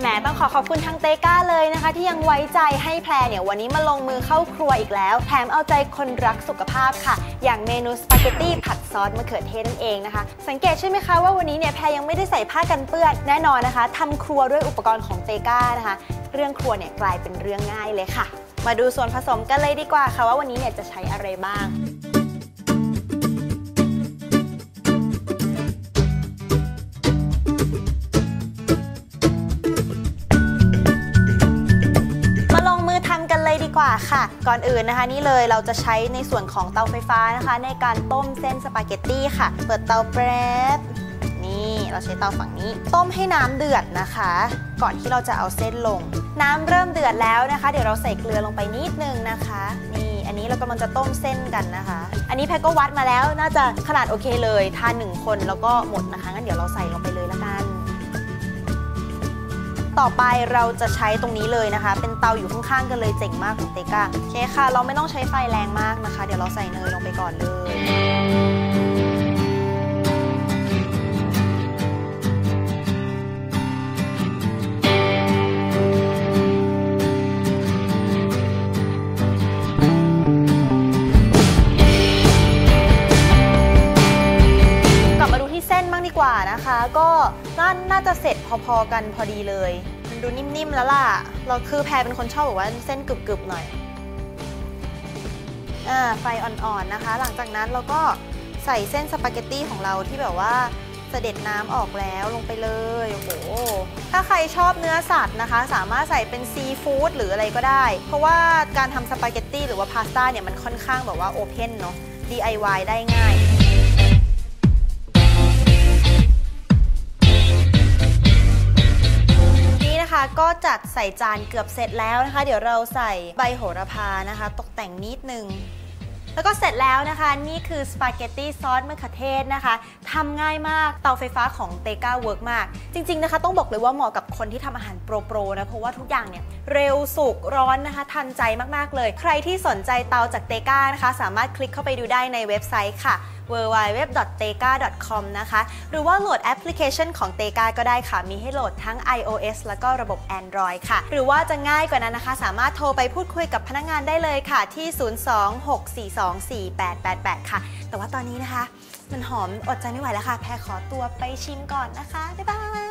แหมต้องขอขอบคุณทางเตก้าเลยนะคะ ที่ยังไว้ใจให้แพรเนี่ยวันนี้มาลงมือเข้าครัวอีกแล้ว แถมเอาใจคนรักสุขภาพค่ะ อย่างเมนูสปาเกตตี้ผัดซอสมะเขือเทศนั่นเองนะคะ สังเกตใช่ไหมคะว่าวันนี้เนี่ยแพรยังไม่ได้ใส่ผ้ากันเปื้อนแน่นอนนะคะทำครัวด้วยอุปกรณ์ของเตก้านะคะ เรื่องครัวเนี่ยกลายเป็นเรื่องง่ายเลยค่ะ มาดูส่วนผสมกันเลยดีกว่าค่ะว่าวันนี้เนี่ยจะใช้อะไรบ้าง กว่าค่ะ ก่อนอื่นนะคะนี่เลยเราจะใช้ในส่วนของเตาไฟฟ้านะคะ ในการต้มเส้นสปาเกตตี้ค่ะ เปิดเตาแป๊บนี่เราใช้เตาฝั่งนี้ ต้มให้น้ำเดือดนะคะ ก่อนที่เราจะเอาเส้นลง น้ำเริ่มเดือดแล้วนะคะ เดี๋ยวเราใส่เกลือลงไปนิดนึงนะคะนี่อันนี้เรากำลังจะต้มเส้นกันนะคะ อันนี้แพทก็วัดมาแล้วน่าจะขนาดโอเคเลยทานหนึ่งคนแล้วก็หมดนะคะงั้นเดี๋ยวเราใส่ลงไปเลยละกัน ต่อไปเราจะใช้ตรงนี้เลยนะคะ เป็นเตาอยู่ข้างๆกันเลยเจ๋งมากของเตก้าโอเคค่ะ เราไม่ต้องใช้ไฟแรงมากนะคะ เดี๋ยวเราใส่เนยลงไปก่อนเลย นบ้านะคะ ก็น่าน่าจะเสร็จพอๆกันพอดีเลย มันดูนิ่มๆแล้วล่ะ เราคือแพรเป็นคนชอบแบบว่าเส้นกรึบๆหน่อยอ่าไฟอ่อนๆนะคะ หลังจากนั้นเราก็ใส่เส้นสปาเกตตี้ของเราที่แบบว่าสะเด็ดน้ำออกแล้วลงไปเลยโอ้โหถ้าใครชอบเนื้อสัตว์นะคะ สามารถใส่เป็นซีฟู้ดหรืออะไรก็ได้ เพราะว่าการทำสปาเกตตี้หรือว่าพาสต้าเนี่ยมันค่อนข้างแบบว่า open เนาะ DIY ได้ง่าย ก็จัดใส่จานเกือบเสร็จแล้วนะคะ เดี๋ยวเราใส่ใบโหระพานะคะ ตกแต่งนิดนึงแล้วก็เสร็จแล้วนะคะ นี่คือสปาเกตตี้ซอสมะเขือเทศนะคะทำง่ายมากเตาไฟฟ้าของ Teka work มาก จริง ๆนะคะ ต้องบอกเลยว่าเหมาะกับคนที่ทำอาหารโปรๆนะเพราะว่าทุกอย่างเนี่ยเร็วสุกร้อนนะคะ ทันใจมากๆเลย ใครที่สนใจเตาจาก Teka นะคะ สามารถคลิกเข้าไปดูได้ในเว็บไซต์ค่ะ www.teka.com นะคะ หรือว่าโหลดแอปพลิเคชันของ Tega ก็ได้ค่ะ มีให้โหลดทั้ง iOS แล้วก็ระบบ Android ค่ะ หรือว่าจะง่ายกว่านั้นนะคะ สามารถโทรไปพูดคุยกับพนักงานได้เลยค่ะ ที่ 026424888 ค่ะ แต่ว่าตอนนี้นะคะ มันหอมอดใจไม่ไหวแล้วค่ะ แพรขอตัวไปชิมก่อนนะคะ บ๊ายบาย